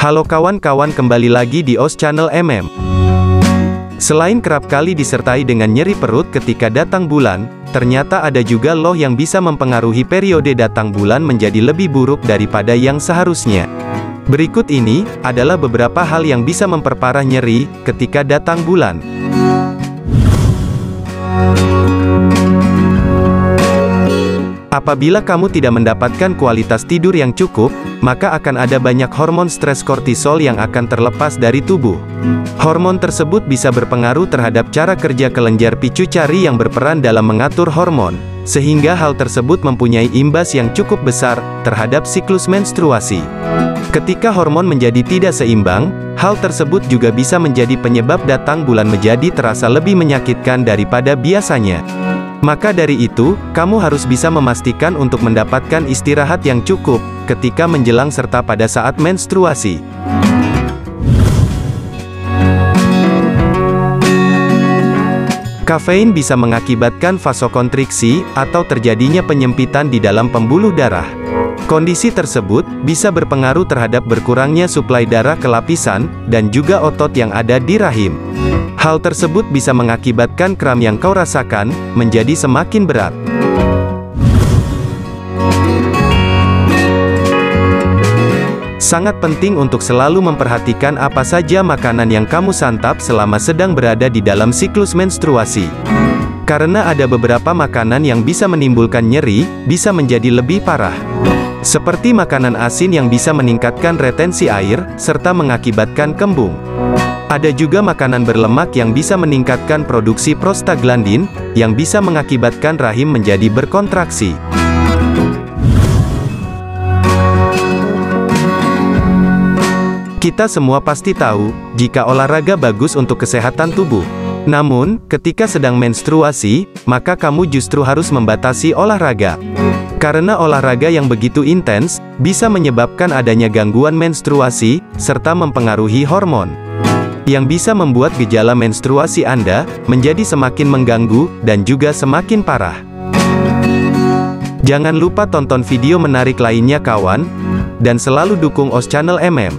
Halo kawan-kawan kembali lagi di OS Channel MM. Selain kerap kali disertai dengan nyeri perut ketika datang bulan, ternyata ada juga loh yang bisa mempengaruhi periode datang bulan menjadi lebih buruk daripada yang seharusnya. Berikut ini, adalah beberapa hal yang bisa memperparah nyeri, ketika datang bulan. Apabila kamu tidak mendapatkan kualitas tidur yang cukup, maka akan ada banyak hormon stres kortisol yang akan terlepas dari tubuh. Hormon tersebut bisa berpengaruh terhadap cara kerja kelenjar pituitari yang berperan dalam mengatur hormon, sehingga hal tersebut mempunyai imbas yang cukup besar terhadap siklus menstruasi. Ketika hormon menjadi tidak seimbang, hal tersebut juga bisa menjadi penyebab datang bulan menjadi terasa lebih menyakitkan daripada biasanya. Maka dari itu, kamu harus bisa memastikan untuk mendapatkan istirahat yang cukup, ketika menjelang serta pada saat menstruasi. Kafein bisa mengakibatkan vasokonstriksi, atau terjadinya penyempitan di dalam pembuluh darah. Kondisi tersebut, bisa berpengaruh terhadap berkurangnya suplai darah ke lapisan, dan juga otot yang ada di rahim. Hal tersebut bisa mengakibatkan kram yang kau rasakan, menjadi semakin berat. Sangat penting untuk selalu memperhatikan apa saja makanan yang kamu santap selama sedang berada di dalam siklus menstruasi. Karena ada beberapa makanan yang bisa menimbulkan nyeri, bisa menjadi lebih parah. Seperti makanan asin yang bisa meningkatkan retensi air, serta mengakibatkan kembung. Ada juga makanan berlemak yang bisa meningkatkan produksi prostaglandin, yang bisa mengakibatkan rahim menjadi berkontraksi. Kita semua pasti tahu, jika olahraga bagus untuk kesehatan tubuh. Namun, ketika sedang menstruasi, maka kamu justru harus membatasi olahraga. Karena olahraga yang begitu intens, bisa menyebabkan adanya gangguan menstruasi, serta mempengaruhi hormon yang bisa membuat gejala menstruasi Anda menjadi semakin mengganggu dan juga semakin parah. Jangan lupa tonton video menarik lainnya kawan, dan selalu dukung OS Channel MM.